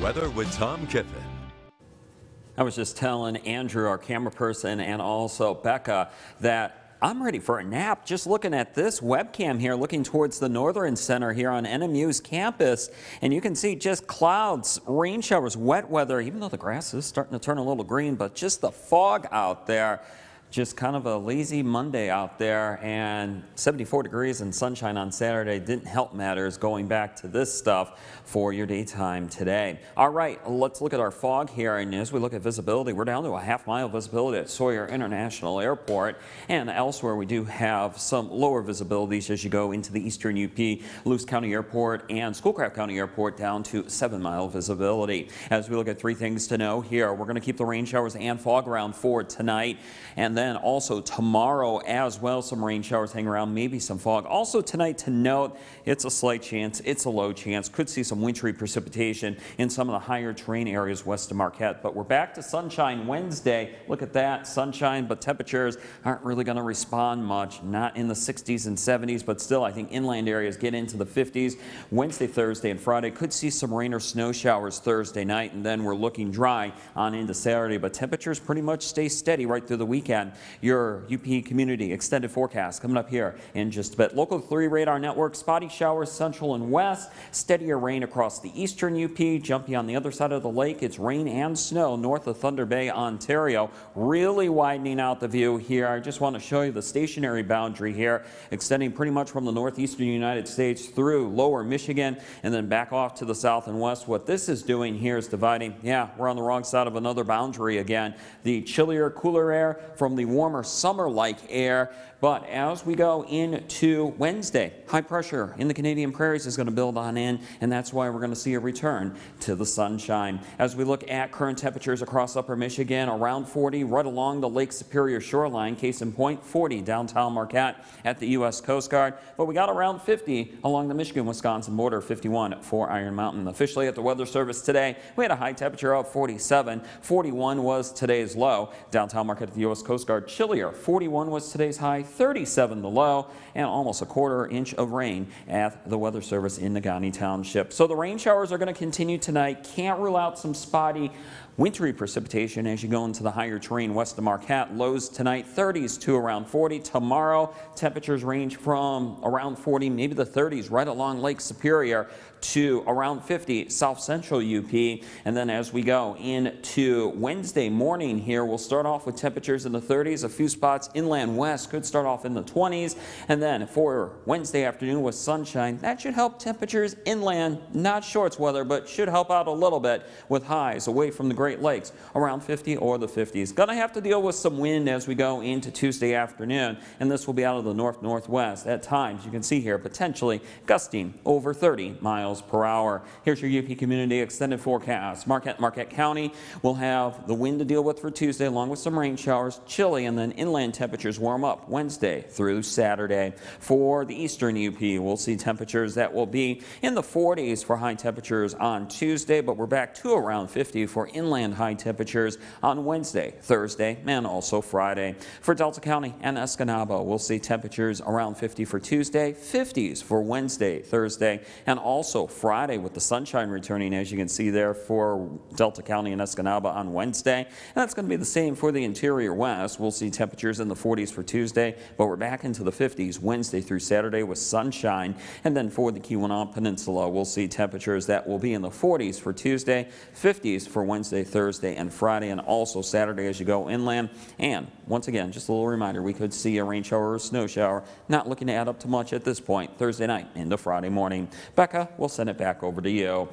Weather with Tom Kippen. I was just telling Andrew, our camera person, and also Becca that I'm ready for a nap just looking at this webcam here, looking towards the Northern Center here on NMU's campus. And you can see just clouds, rain showers, wet weather, even though the grass is starting to turn a little green, but just the fog out there just kind of a lazy Monday out there and 74 degrees and sunshine on Saturday didn't help matters going back to this stuff for your daytime today. All right, let's look at our fog here and as we look at visibility, we're down to a half mile visibility at Sawyer International Airport and elsewhere we do have some lower visibilities as you go into the eastern UP, Luce County Airport and Schoolcraft County Airport down to seven mile visibility. As we look at three things to know here, we're going to keep the rain showers and fog around for tonight and then also tomorrow as well, some rain showers hang around, maybe some fog. Also tonight to note, it's a slight chance, it's a low chance. Could see some wintry precipitation in some of the higher terrain areas west of Marquette. But we're back to sunshine Wednesday. Look at that, sunshine, but temperatures aren't really going to respond much. Not in the 60s and 70s, but still I think inland areas get into the 50s. Wednesday, Thursday, and Friday could see some rain or snow showers Thursday night, and then we're looking dry on into Saturday. But temperatures pretty much stay steady right through the weekend your UP community extended forecast coming up here in just a bit. Local 3 radar network, spotty showers central and west, steadier rain across the eastern UP, jumpy on the other side of the lake. It's rain and snow north of Thunder Bay, Ontario. Really widening out the view here. I just want to show you the stationary boundary here, extending pretty much from the northeastern United States through lower Michigan and then back off to the south and west. What this is doing here is dividing. Yeah, we're on the wrong side of another boundary again. The chillier, cooler air from the the warmer summer-like air but as we go into Wednesday, high pressure in the Canadian prairies is going to build on in, and that's why we're going to see a return to the sunshine. As we look at current temperatures across upper Michigan, around 40 right along the Lake Superior shoreline, case in point, 40 downtown Marquette at the U.S. Coast Guard, but we got around 50 along the Michigan-Wisconsin border, 51 for Iron Mountain. Officially at the Weather Service today, we had a high temperature of 47. 41 was today's low. Downtown Marquette at the U.S. Coast Guard, chillier. 41 was today's high. 37 the low, and almost a quarter inch of rain at the Weather Service in Negaunee Township. So the rain showers are going to continue tonight. Can't rule out some spotty Wintry precipitation as you go into the higher terrain west of Marquette. Lows tonight 30s to around 40. Tomorrow temperatures range from around 40, maybe the 30s right along Lake Superior to around 50 south central UP. And then as we go into Wednesday morning here, we'll start off with temperatures in the 30s. A few spots inland west could start off in the 20s. And then for Wednesday afternoon with sunshine, that should help temperatures inland, not shorts weather, but should help out a little bit with highs away from the Great Lakes around 50 or the 50s. Going to have to deal with some wind as we go into Tuesday afternoon, and this will be out of the north-northwest. At times, you can see here, potentially gusting over 30 miles per hour. Here's your UP Community Extended Forecast. Marquette, Marquette County will have the wind to deal with for Tuesday, along with some rain showers, chilly, and then inland temperatures warm up Wednesday through Saturday. For the eastern UP, we'll see temperatures that will be in the 40s for high temperatures on Tuesday, but we're back to around 50 for inland inland high temperatures on Wednesday, Thursday, and also Friday. For Delta County and Escanaba, we'll see temperatures around 50 for Tuesday, 50s for Wednesday, Thursday, and also Friday with the sunshine returning, as you can see there for Delta County and Escanaba on Wednesday. And that's going to be the same for the interior west. We'll see temperatures in the 40s for Tuesday, but we're back into the 50s Wednesday through Saturday with sunshine. And then for the Keweenaw Peninsula, we'll see temperatures that will be in the 40s for Tuesday, 50s for Wednesday, Thursday, and Friday, and also Saturday as you go inland. And once again, just a little reminder, we could see a rain shower or snow shower. Not looking to add up to much at this point, Thursday night into Friday morning. Becca, we'll send it back over to you.